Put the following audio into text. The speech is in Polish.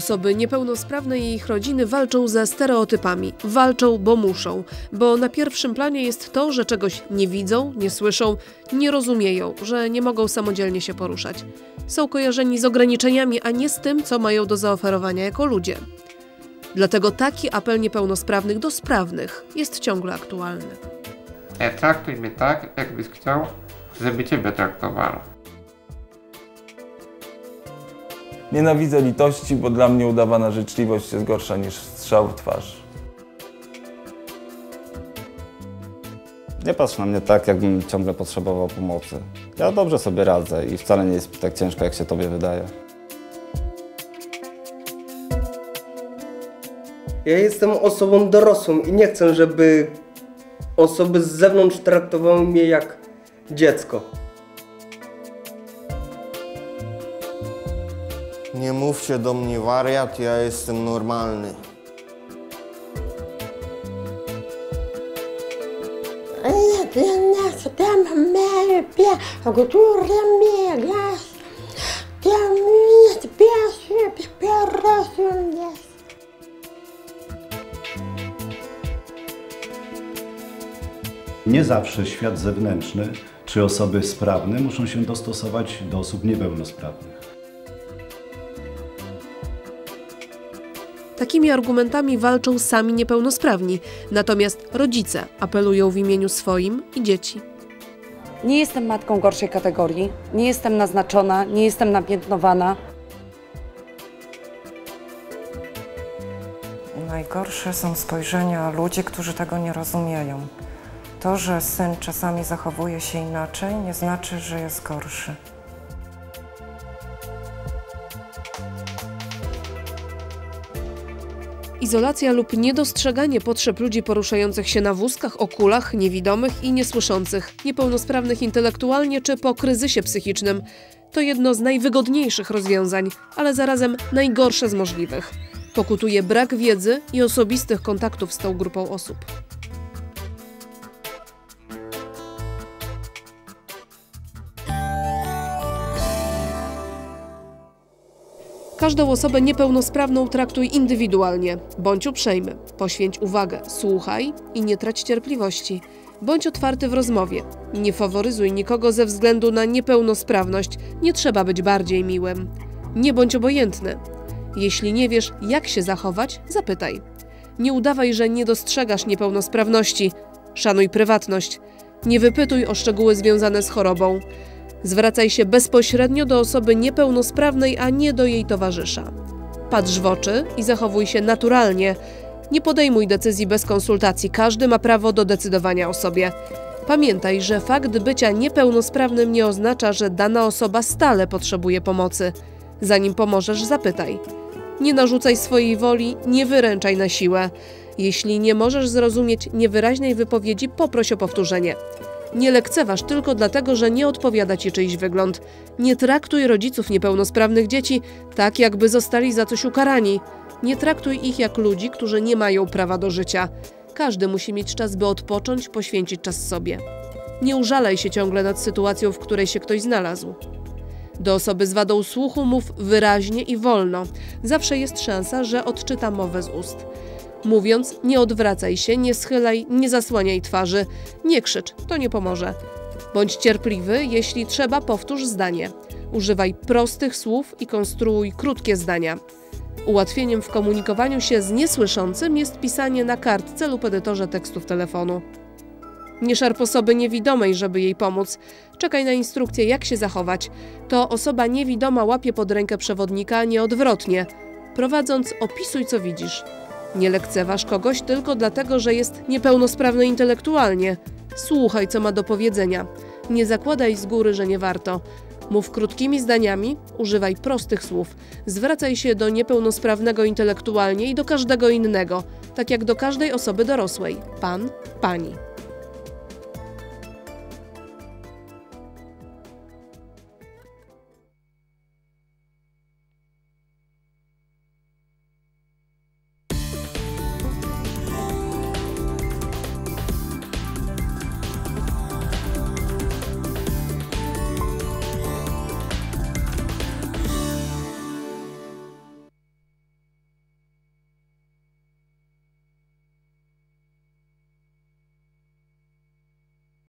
Osoby niepełnosprawne i ich rodziny walczą ze stereotypami. Walczą, bo muszą, bo na pierwszym planie jest to, że czegoś nie widzą, nie słyszą, nie rozumieją, że nie mogą samodzielnie się poruszać. Są kojarzeni z ograniczeniami, a nie z tym, co mają do zaoferowania jako ludzie. Dlatego taki apel niepełnosprawnych do sprawnych jest ciągle aktualny. Nie traktuj mnie tak, jakbyś chciał, żeby ciebie traktowano. Nienawidzę litości, bo dla mnie udawana życzliwość jest gorsza niż strzał w twarz. Nie patrz na mnie tak, jakbym ciągle potrzebował pomocy. Ja dobrze sobie radzę i wcale nie jest tak ciężko, jak się tobie wydaje. Ja jestem osobą dorosłą i nie chcę, żeby osoby z zewnątrz traktowały mnie jak dziecko. Nie mówcie do mnie wariat, ja jestem normalny. Nie zawsze świat zewnętrzny czy osoby sprawne muszą się dostosować do osób niepełnosprawnych. Takimi argumentami walczą sami niepełnosprawni, natomiast rodzice apelują w imieniu swoim i dzieci. Nie jestem matką gorszej kategorii, nie jestem naznaczona, nie jestem napiętnowana. Najgorsze są spojrzenia ludzi, którzy tego nie rozumieją. To, że syn czasami zachowuje się inaczej, nie znaczy, że jest gorszy. Izolacja lub niedostrzeganie potrzeb ludzi poruszających się na wózkach, okulach, niewidomych i niesłyszących, niepełnosprawnych intelektualnie czy po kryzysie psychicznym to jedno z najwygodniejszych rozwiązań, ale zarazem najgorsze z możliwych. Pokutuje brak wiedzy i osobistych kontaktów z tą grupą osób. Każdą osobę niepełnosprawną traktuj indywidualnie. Bądź uprzejmy, poświęć uwagę, słuchaj i nie trać cierpliwości. Bądź otwarty w rozmowie. Nie faworyzuj nikogo ze względu na niepełnosprawność, nie trzeba być bardziej miłym. Nie bądź obojętny. Jeśli nie wiesz, jak się zachować, zapytaj. Nie udawaj, że nie dostrzegasz niepełnosprawności. Szanuj prywatność. Nie wypytuj o szczegóły związane z chorobą. Zwracaj się bezpośrednio do osoby niepełnosprawnej, a nie do jej towarzysza. Patrz w oczy i zachowuj się naturalnie. Nie podejmuj decyzji bez konsultacji, każdy ma prawo do decydowania o sobie. Pamiętaj, że fakt bycia niepełnosprawnym nie oznacza, że dana osoba stale potrzebuje pomocy. Zanim pomożesz, zapytaj. Nie narzucaj swojej woli, nie wyręczaj na siłę. Jeśli nie możesz zrozumieć niewyraźnej wypowiedzi, poproś o powtórzenie. Nie lekceważ tylko dlatego, że nie odpowiada ci czyjś wygląd. Nie traktuj rodziców niepełnosprawnych dzieci tak, jakby zostali za coś ukarani. Nie traktuj ich jak ludzi, którzy nie mają prawa do życia. Każdy musi mieć czas, by odpocząć, poświęcić czas sobie. Nie użalaj się ciągle nad sytuacją, w której się ktoś znalazł. Do osoby z wadą słuchu mów wyraźnie i wolno. Zawsze jest szansa, że odczyta mowę z ust. Mówiąc, nie odwracaj się, nie schylaj, nie zasłaniaj twarzy, nie krzycz, to nie pomoże. Bądź cierpliwy, jeśli trzeba, powtórz zdanie. Używaj prostych słów i konstruuj krótkie zdania. Ułatwieniem w komunikowaniu się z niesłyszącym jest pisanie na kartce lub edytorze tekstów telefonu. Nie szarp osoby niewidomej, żeby jej pomóc. Czekaj na instrukcję, jak się zachować. To osoba niewidoma łapie pod rękę przewodnika, nie odwrotnie. Prowadząc, opisuj, co widzisz. Nie lekceważ kogoś tylko dlatego, że jest niepełnosprawny intelektualnie. Słuchaj, co ma do powiedzenia. Nie zakładaj z góry, że nie warto. Mów krótkimi zdaniami, używaj prostych słów. Zwracaj się do niepełnosprawnego intelektualnie i do każdego innego, tak jak do każdej osoby dorosłej. Pan, pani.